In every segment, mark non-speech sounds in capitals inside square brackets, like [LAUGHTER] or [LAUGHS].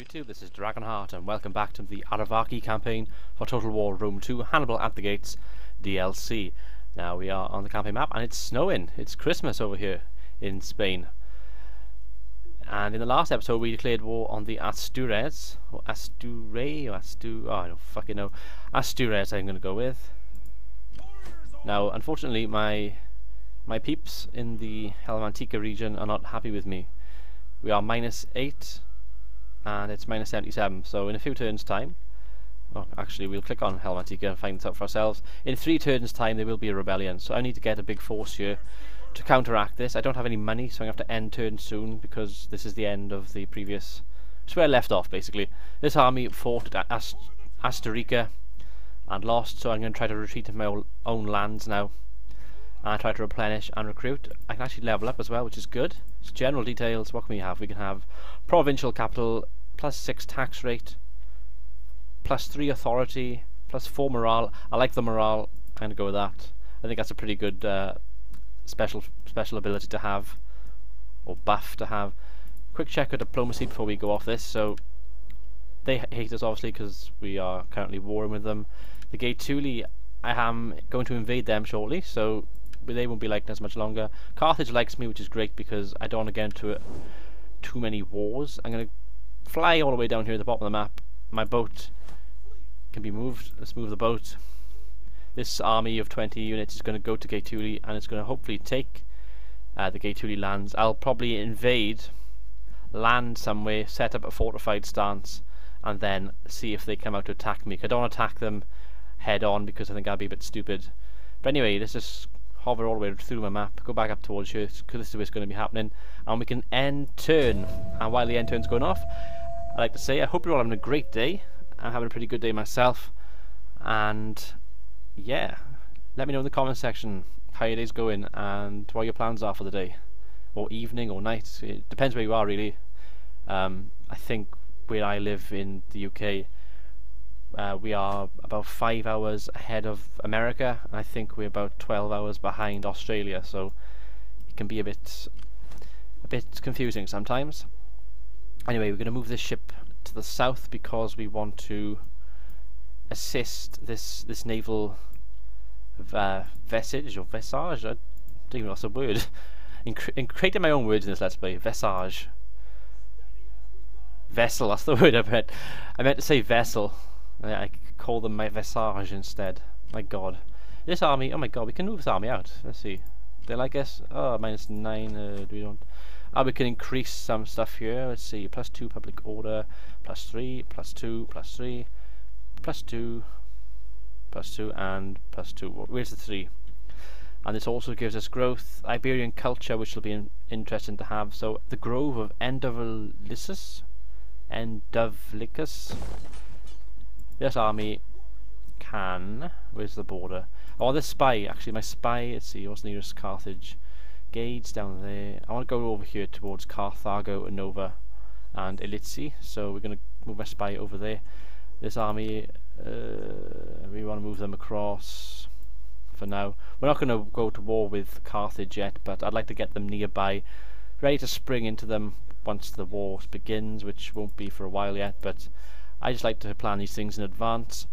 YouTube, this is Dragonheart and welcome back to the Arevaci campaign for Total War Rome 2 Hannibal at the Gates DLC. Now we are on the campaign map and it's snowing, it's Christmas over here in Spain. And in the last episode we declared war on the Astures, or Asture, or Astu, oh I don't fucking know, Astures I'm going to go with. Now unfortunately my my peeps in the Helmantica region are not happy with me. We are minus 8 and it's minus 77 so in a few turns time oh, actually we'll click on Helmantica and find this out for ourselves. In three turns time there will be a rebellion. So I need to get a big force here to counteract this. I don't have any money so I'm going to have to end turn soon because this is the end of the previous. It's where I left off basically. This army fought at Ast Asturica and lost so I'm going to try to retreat to my own lands now. And try to replenish and recruit. I can actually level up as well, which is good. General details, what can we have? We can have provincial capital, plus 6 tax rate, plus 3 authority, plus 4 morale. I like the morale, I'm going to go with that. I think that's a pretty good uh, special special ability to have, or buff to have. Quick check of diplomacy before we go off this. So they hate us obviously because we are currently warring with them. The Gaetuli, I am going to invade them shortly, so they won't be liking us much longer. Carthage likes me, which is great because I don't want to get into it, too many wars. I'm going to fly all the way down here at the bottom of the map. My boat can be moved. Let's move the boat. This army of 20 units is going to go to Gaetuli and it's going to hopefully take uh, the Gaetuli lands. I'll probably invade, land somewhere, set up a fortified stance, and then see if they come out to attack me. I don't attack them head on because I think I'd be a bit stupid. But anyway, let's just hover all the way through my map, go back up towards you, because this is what's going to be happening, and we can end turn. And while the end turn's going off, I'd like to say I hope you're all having a great day. I'm having a pretty good day myself, and yeah, let me know in the comment section how your day's going and what your plans are for the day, or evening or night. It depends where you are really. Um, I think where I live in the UK, uh, we are about five hours ahead of America. I think we're about 12 hours behind Australia, so it can be a bit a bit confusing sometimes. Anyway, we're going to move this ship to the south because we want to assist this this naval uh, vestige or vesage. I don't even know what's a word. [LAUGHS] in, in creating my own words in this let's play, vesage. Vessel, that's the [LAUGHS] word I meant. I meant to say vessel. I call them my Visage instead. My god. This army, oh my god, we can move this army out. Let's see. They like us? Oh, minus 9, uh, we don't... Ah, we can increase some stuff here. Let's see, plus 2 public order, plus 3, plus 2, plus 3, plus 2, plus 2, and plus 2. Where's the 3? And this also gives us growth, Iberian culture, which will be in interesting to have. So, the grove of Endovlicis, Endovlicus, this army can... Where's the border? Oh, this spy. Actually, my spy... Let's see, what's nearest Carthage? Gauge down there. I want to go over here towards Carthago, Nova, and Elitsi. So we're going to move my spy over there. This army, uh, we want to move them across for now. We're not going to go to war with Carthage yet, but I'd like to get them nearby, ready to spring into them once the war begins, which won't be for a while yet, but I just like to plan these things in advance.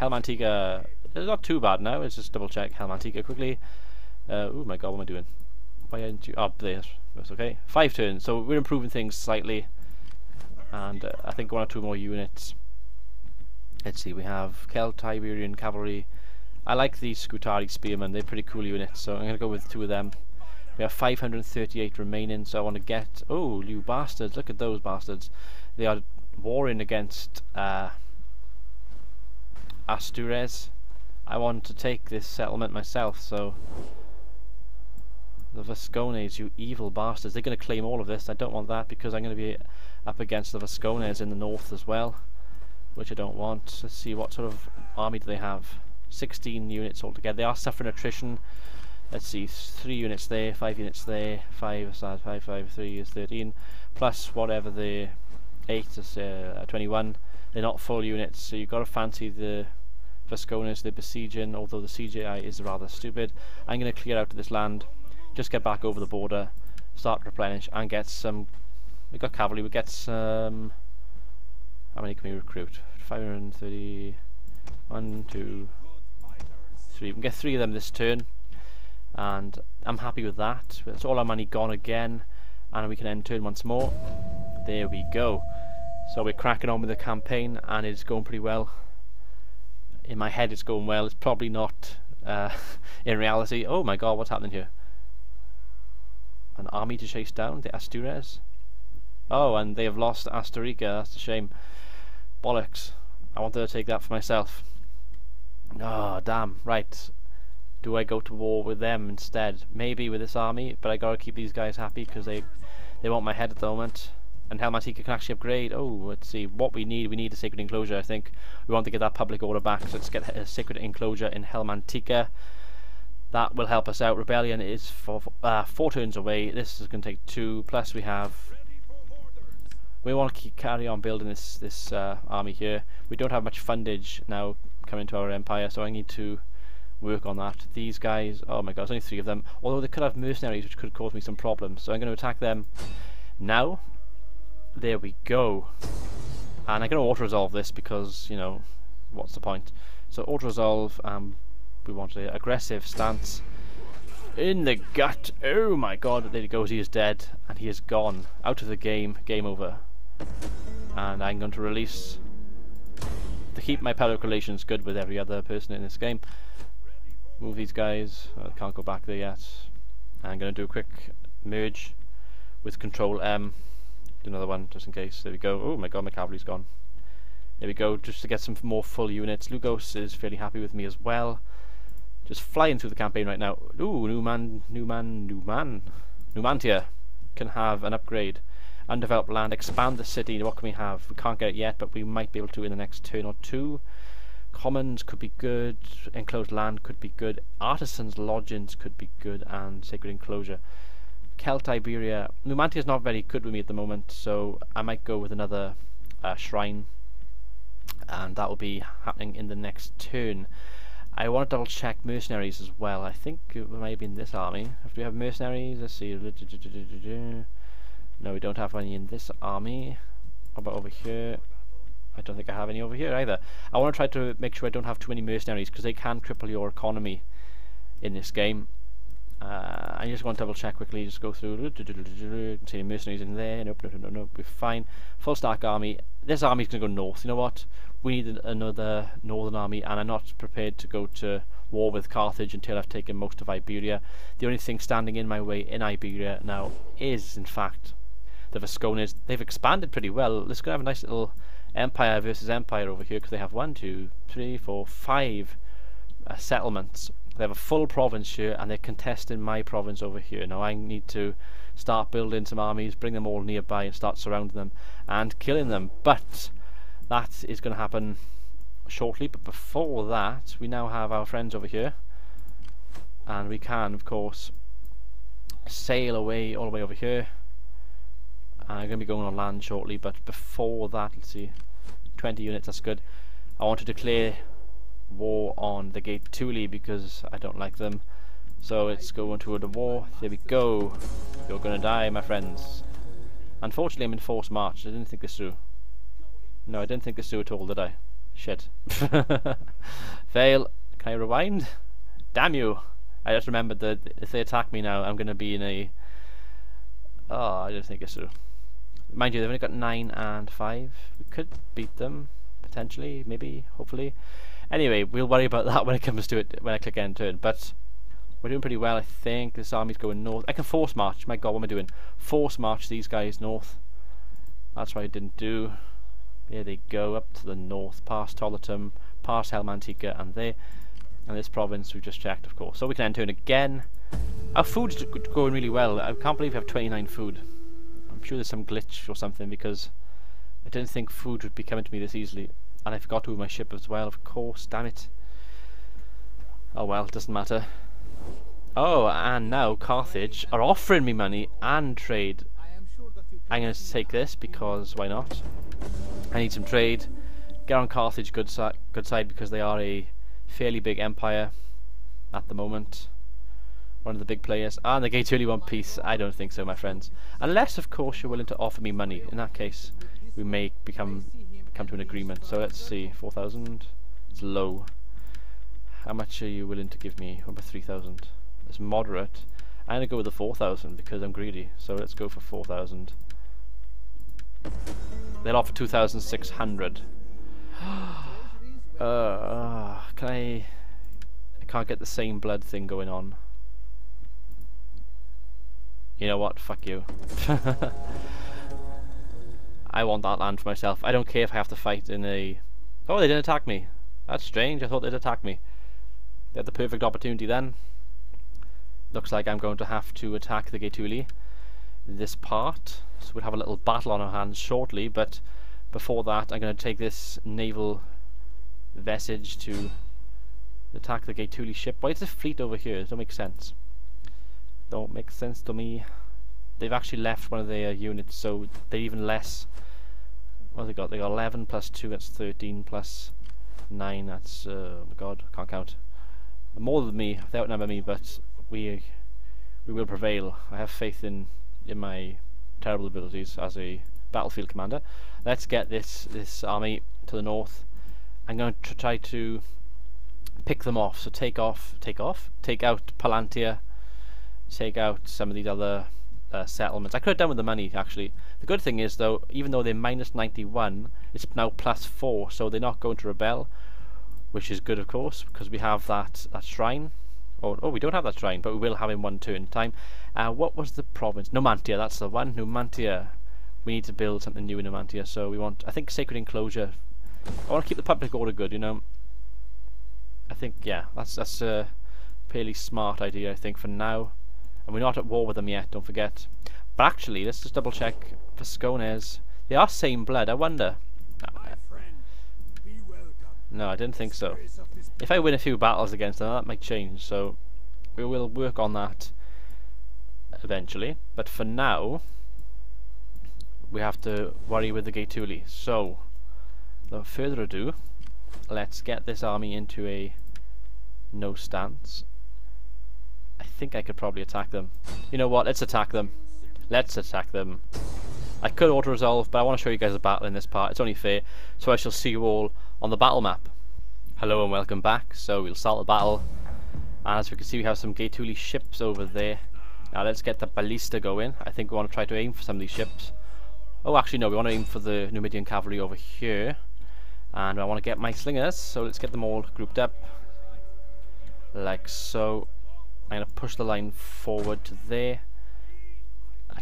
Helmantica is not too bad now. Let's just double check Helmantica quickly. Uh, oh my god, what am I doing? Why aren't you? up there. That's okay. Five turns. So we're improving things slightly. And uh, I think one or two more units. Let's see, we have Celt Iberian Cavalry. I like these Scutarii Spearmen. They're pretty cool units. So I'm going to go with two of them. We have 538 remaining, so I want to get... Oh, you bastards. Look at those bastards. They are warring against uh, Astures. I want to take this settlement myself, so the Vascones, you evil bastards, they're going to claim all of this. I don't want that because I'm going to be up against the Vascones in the north as well, which I don't want. Let's see, what sort of army do they have? 16 units altogether. They are suffering attrition. Let's see, 3 units there, 5 units there, 5, 5, 5, 3 is 13, plus whatever the 8 is uh, 21. They're not full units, so you've got to fancy the Vascones, the besieging, although the CGI is rather stupid. I'm going to clear out this land, just get back over the border, start to replenish, and get some... we got cavalry, we get some... How many can we recruit? 530. One, two, three. We can get three of them this turn. And I'm happy with that. It's all our money gone again. And we can end turn once more. There we go. So we're cracking on with the campaign and it's going pretty well. In my head it's going well. It's probably not uh, [LAUGHS] in reality. Oh my god, what's happening here? An army to chase down the Astures? Oh, and they have lost Asturica, That's a shame. Bollocks. I wanted to take that for myself. Oh, damn. Right. Do I go to war with them instead? Maybe with this army, but I gotta keep these guys happy because they, they want my head at the moment. And Helmatica can actually upgrade. Oh, let's see. What we need, we need a Sacred Enclosure, I think. We want to get that public order back, so let's get a Sacred Enclosure in Helmantica. That will help us out. Rebellion is for uh, four turns away. This is going to take two. Plus we have we want to carry on building this this uh, army here. We don't have much fundage now coming to our empire, so I need to work on that. These guys, oh my god, there's only three of them. Although they could have mercenaries, which could cause me some problems. So I'm going to attack them now. There we go. And I'm going to auto-resolve this because, you know, what's the point? So auto-resolve, um, we want an aggressive stance. In the gut! Oh my god, there he goes, he is dead. And he is gone. Out of the game, game over and I'm going to release to keep my public relations good with every other person in this game move these guys I can't go back there yet I'm going to do a quick merge with control M do another one just in case. There we go. Oh my god my cavalry's gone. There we go just to get some more full units. Lugos is fairly happy with me as well. Just flying through the campaign right now. Ooh new man new man new man. Numantia can have an upgrade undeveloped land, expand the city, what can we have? We can't get it yet, but we might be able to in the next turn or two. Commons could be good, enclosed land could be good, artisans' lodgings could be good, and sacred enclosure. Celt Iberia, Numantia is not very good with me at the moment, so I might go with another uh, shrine, and that will be happening in the next turn. I want to double check mercenaries as well. I think it might be in this army. If we have mercenaries, let's see. No, we don't have any in this army. How about over here? I don't think I have any over here either. I want to try to make sure I don't have too many mercenaries because they can cripple your economy in this game. Uh, I just want to double check quickly, just go through. See any mercenaries in there? Nope, no, no, no, no. We're fine. Full stack army. This army's going to go north. You know what? We need another northern army, and I'm not prepared to go to war with Carthage until I've taken most of Iberia. The only thing standing in my way in Iberia now is, in fact, the Vascones, they've expanded pretty well. Let's go have a nice little empire versus empire over here because they have one, two, three, four, five uh, settlements. They have a full province here and they're contesting my province over here. Now I need to start building some armies, bring them all nearby and start surrounding them and killing them. But that is going to happen shortly. But before that, we now have our friends over here. And we can, of course, sail away all the way over here I'm going to be going on land shortly, but before that, let's see, 20 units, that's good. I want to declare war on the Gaetuli because I don't like them. So let's go into a war. There we go. You're to die, my friends. Unfortunately, I'm in forced march. I didn't think this through. No, I didn't think this through at all, did I? Shit. [LAUGHS] Fail. Can I rewind? Damn you. I just remembered that if they attack me now, I'm to be in a... Oh, I didn't think this through. Mind you, they've only got 9 and 5. We could beat them, potentially, maybe, hopefully. Anyway, we'll worry about that [LAUGHS] when it comes to it, when I click end turn. But we're doing pretty well, I think. This army's going north. I can force march. My god, what am I doing? Force march these guys north. That's what I didn't do. Here they go, up to the north, past Toletum, past Helmantica, and there. And this province we've just checked, of course. So we can end turn again. Our food's going really well. I can't believe we have 29 food I'm sure there's some glitch or something because I didn't think food would be coming to me this easily. And I forgot to move my ship as well, of course, damn it. Oh well, it doesn't matter. Oh, and now Carthage are offering me money and trade. I'm going to take this because why not? I need some trade. Get on Carthage good, si good side because they are a fairly big empire at the moment one of the big players. And the Gaetuli want peace. I don't think so, my friends. Unless, of course, you're willing to offer me money. In that case, we may become come to an agreement. So let's see, 4,000. It's low. How much are you willing to give me? Over 3,000. It's moderate. I'm gonna go with the 4,000 because I'm greedy. So let's go for 4,000. They'll offer 2,600. [GASPS] uh, can I... I can't get the same blood thing going on. You know what? Fuck you. [LAUGHS] I want that land for myself. I don't care if I have to fight in a... Oh, they didn't attack me. That's strange. I thought they'd attack me. They had the perfect opportunity then. Looks like I'm going to have to attack the Gaetuli this part. So we'll have a little battle on our hands shortly, but before that I'm going to take this naval vestige to attack the Gaetuli ship. Why is the fleet over here? It doesn't make sense. Don't make sense to me. They've actually left one of their units, so they're even less. What they got? They got 11 plus 2, that's 13 plus 9, that's, uh, oh my god, can't count. More than me, they outnumber me, but we we will prevail. I have faith in in my terrible abilities as a battlefield commander. Let's get this this army to the north. I'm going to try to pick them off. So take off, take off, take out Palantir, take out some of these other uh, settlements. I could have done with the money actually. The good thing is though, even though they're minus 91, it's now plus 4, so they're not going to rebel, which is good of course, because we have that, that shrine. Oh, oh, we don't have that shrine, but we will have in one turn in time. Uh, what was the province? Numantia, that's the one. Numantia. We need to build something new in Numantia, so we want, I think, Sacred Enclosure. I want to keep the public order good, you know. I think, yeah, that's that's a fairly smart idea, I think, for now. And we're not at war with them yet, don't forget. But actually, let's just double check Vascones. They are same blood, I wonder. No, I didn't think so. If I win a few battles against them, that might change, so we will work on that eventually. But for now, we have to worry with the Gaetuli. So, without further ado, let's get this army into a no stance. I think I could probably attack them. You know what, let's attack them. Let's attack them. I could auto-resolve, but I want to show you guys a battle in this part. It's only fair, so I shall see you all on the battle map. Hello and welcome back. So we'll start the battle. And as we can see, we have some Gaetuli ships over there. Now let's get the ballista going. I think we want to try to aim for some of these ships. Oh, actually no, we want to aim for the Numidian cavalry over here. And I want to get my slingers, so let's get them all grouped up. Like so. I'm going to push the line forward to there.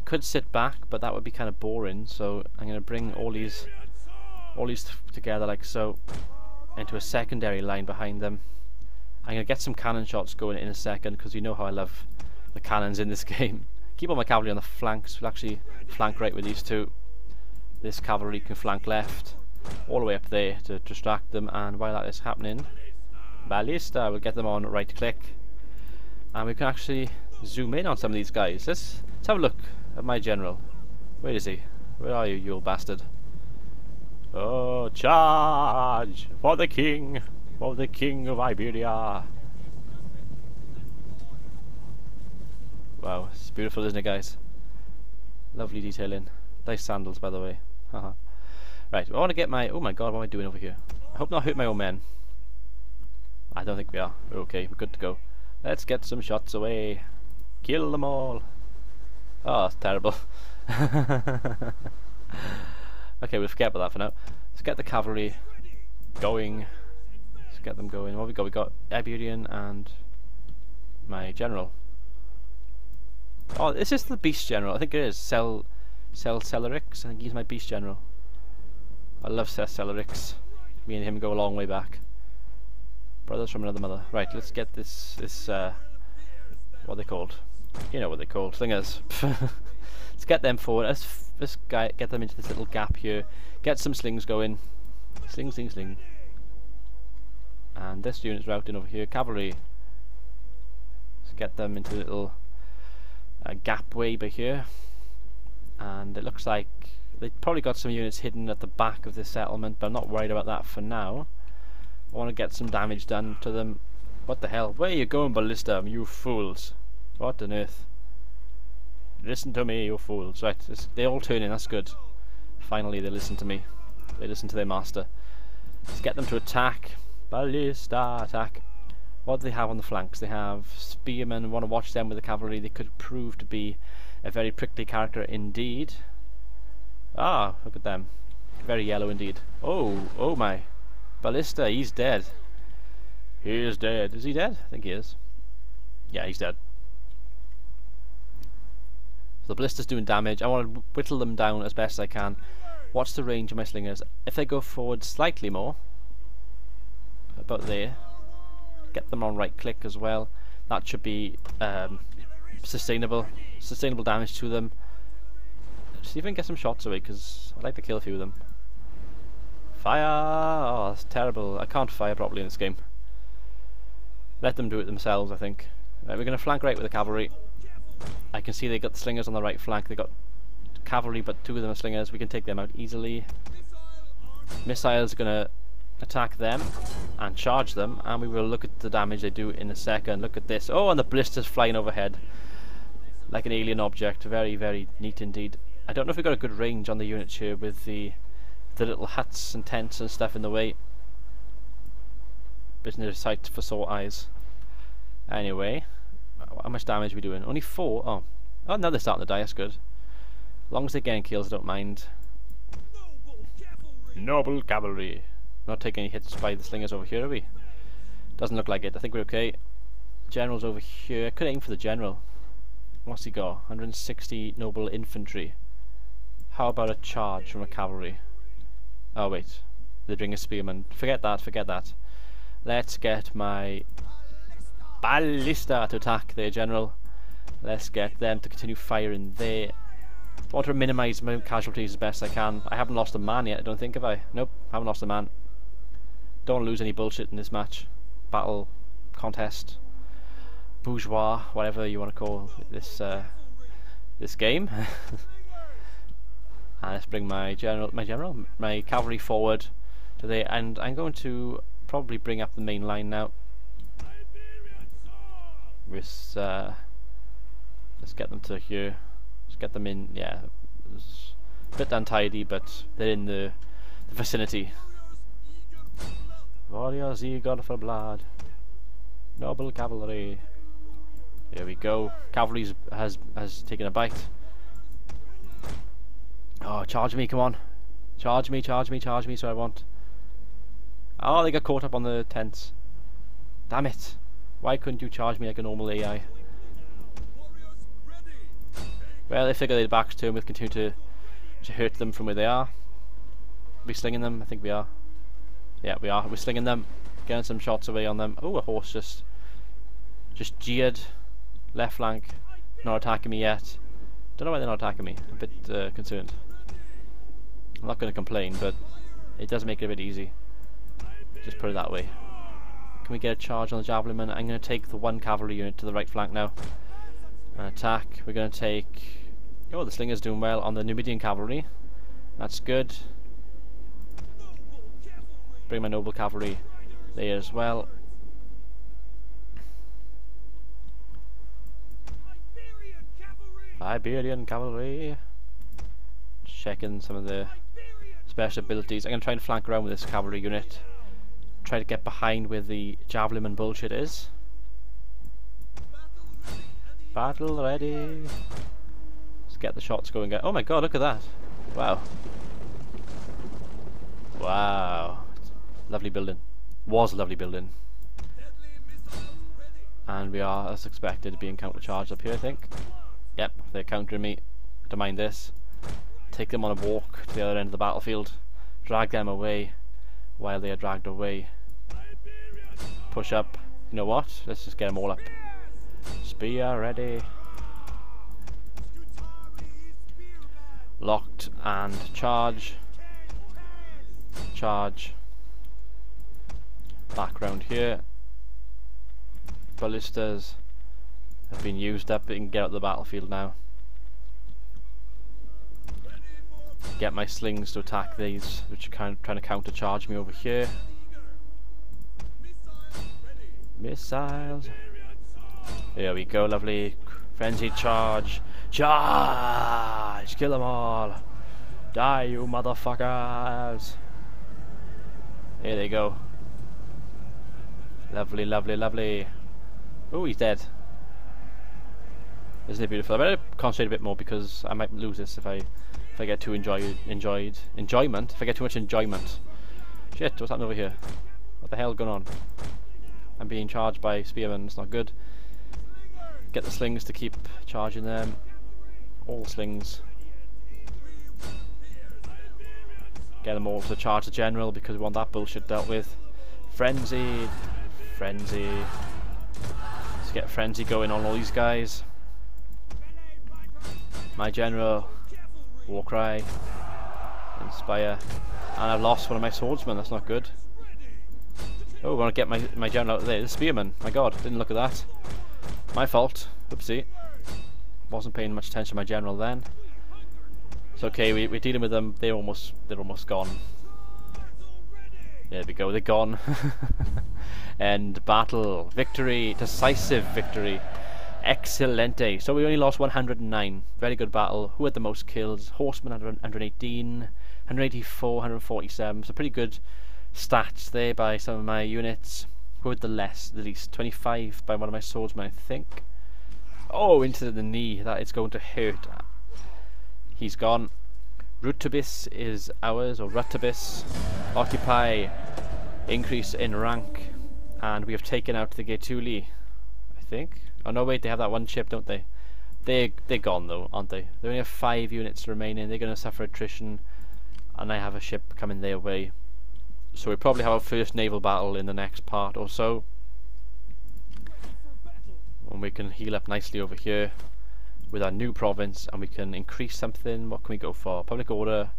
Could sit back, but that would be kind of boring, so I'm going to bring all these all these together like so into a secondary line behind them. I'm going to get some cannon shots going in a second because you know how I love the cannons in this [LAUGHS] game. Keep all my cavalry on the flanks. We'll actually flank right with these two. This cavalry can flank left all the way up there to distract them and while that is happening ballista will get them on right click and we can actually zoom in on some of these guys. Let's, let's have a look at my general. Where is he? Where are you, you old bastard? Oh, charge for the king, for the king of Iberia. Wow, it's beautiful, isn't it, guys? Lovely detailing. Nice sandals, by the way. Haha. right, I want to get my... Oh my god, what am I doing over here? I hope not hurt my own men. I don't think we are. We're okay, we're good to go. Let's get some shots away. Kill them all. Oh, that's terrible. [LAUGHS] Okay, we'll forget about that for now. Let's get the cavalry going. Let's get them going. What we got? We got Iberian and my general. Oh, this is this the beast general? I think it is. Cel, Cel Celerix. I think he's my beast general. I love Cel Celerix. Me and him go a long way back. Brothers from another mother. Right, let's get this this uh, what are they called? You know what they're called. Slingers. [LAUGHS] let's get them forward. Let's Let's get them into this little gap here. Get some slings going. Sling, sling, sling. And this unit's routing over here. Cavalry. Let's get them into a little uh, gap way by here. And it looks like they've probably got some units hidden at the back of this settlement, but I'm not worried about that for now. I want to get some damage done to them. What the hell? Where are you going, Ballista, you fools? What on earth? Listen to me, you fools. Right, they all turn in, that's good. Finally they listen to me. They listen to their master. Let's get them to attack. Ballista attack. What do they have on the flanks? They have spearmen. Want to watch them with the cavalry. They could prove to be a very prickly character indeed. Ah, look at them. Very yellow indeed. Oh, oh my. Ballista, he's dead. He is dead. Is he dead? I think he is. Yeah, he's dead. So the ballista's doing damage. I want to whittle them down as best I can. What's the range of my slingers? If they go forward slightly more, about there, get them on right click as well. That should be um, sustainable, sustainable damage to them. See if I can get some shots away because I'd like to kill a few of them. Fire! Oh, that's terrible. I can't fire properly in this game. Let them do it themselves, I think. Right, we're going to flank right with the cavalry. I can see they got slingers on the right flank. They got cavalry, but two of them are slingers. We can take them out easily. Missiles are going to attack them and charge them and we will look at the damage they do in a second. Look at this. Oh and the ballistas flying overhead. Like an alien object. Very very neat indeed. I don't know if we got a good range on the units here with the the little huts and tents and stuff in the way. Business sight for sore eyes. Anyway how much damage are we doing only four oh oh now they're starting to die that's good as long as they're getting kills I don't mind noble cavalry not taking any hits by the slingers over here, are we? Doesn't look like it. I think we're okay. General's over here. Could aim for the general. What's he got? 160 noble infantry. How about a charge from a cavalry? Oh wait, they bring a spearman. Forget that, forget that. Let's get my ballista to attack their general. Let's get them to continue firing there. I want to minimise my casualties as best I can. I haven't lost a man yet, I don't think, have I? Nope, haven't lost a man. Don't lose any bullshit in this match. Battle, contest, bourgeois, whatever you want to call this uh, this game. [LAUGHS] and let's bring my general, my general, my cavalry forward to there, and I'm going to probably bring up the main line now. With, uh, let's get them to here. Let's get them in. Yeah, it's a bit untidy, but they're in the, the vicinity. Warriors eager for blood. Noble cavalry. Here we go. Cavalry has has taken a bite. Oh, charge me, come on. Charge me, charge me, charge me, so I want. Oh, they got caught up on the tents. Damn it. Why couldn't you charge me like a normal AI? Well, if they their backs to him, we'll continue to, to hurt them from where they are. Are we slinging them? I think we are. Yeah, we are. We're slinging them, getting some shots away on them. Oh, a horse just just jeered. Left flank, not attacking me yet. Don't know why they're not attacking me. I'm A bit uh, concerned. I'm not going to complain, but it does make it a bit easy. Just put it that way. Can we get a charge on the javelinman? I'm going to take the one cavalry unit to the right flank now. And attack. We're going to take... Oh, the slinger's doing well on the Numidian cavalry. That's good bring my noble cavalry there as well. Iberian cavalry. Checking some of the special abilities. I'm going to try and flank around with this cavalry unit. Try to get behind where the javelin and bullshit is. Battle ready. Let's get the shots going. Oh my god, look at that. Wow. Wow. Lovely building. Was a lovely building. And we are, as expected, being counter-charged up here, I think. Yep, they're countering me. Don't mind this. Take them on a walk to the other end of the battlefield. Drag them away while they are dragged away. Push up. You know what? Let's just get them all up. Spear ready. Locked and charge. Charge background here. Ballistas have been used up and get out the battlefield now. Get my slings to attack these, which are kind of trying to counter charge me over here. Missiles. There we go, lovely. Frenzied charge. Charge! Kill them all! Die, you motherfuckers! There they go. Lovely, lovely, lovely. Oh, he's dead. Isn't it beautiful? I better concentrate a bit more because I might lose this if I I get too enjoyed enjoyed enjoyment. If I get too much enjoyment. Shit, what's happening over here? What the hell going on? I'm being charged by spearmen, it's not good. Get the slings to keep charging them. All slings. Get them all to charge the general because we want that bullshit dealt with. Frenzy. Frenzy. Let's get frenzy going on all these guys. My general. Warcry. Inspire. And I've lost one of my swordsmen, that's not good. Oh, I want to get my, my general out there. The spearman. My god, didn't look at that. My fault. Oopsie. Wasn't paying much attention to my general then. It's okay, we, we're dealing with them. They're almost, they're almost gone. There we go, they're gone. [LAUGHS] and battle, victory, decisive victory. Excelente. So we only lost 109. Very good battle. Who had the most kills? Horseman 118, 184, 147. So pretty good stats there by some of my units. Who had the less, the least? 25 by one of my swordsmen, I think. Oh, into the knee. That is going to hurt. He's gone. Rutubis is ours, or Rutubis. Occupy. Increase in rank. And we have taken out the Gaetuli, I think. Oh no, wait, they have that one ship, don't they? They they're gone though, aren't they? They only have five units remaining. They're going to suffer attrition, and I have a ship coming their way. So we probably have our first naval battle in the next part or so. And we can heal up nicely over here with our new province and we can increase something. What can we go for? Public order.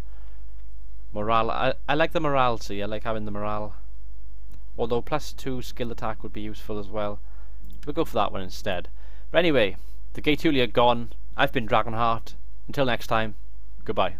Morale. I, I like the morale, see. I like having the morale. Although plus two skill attack would be useful as well. We'll go for that one instead. But anyway, the Gaetulia gone. I've been Dragonheart. Until next time, goodbye.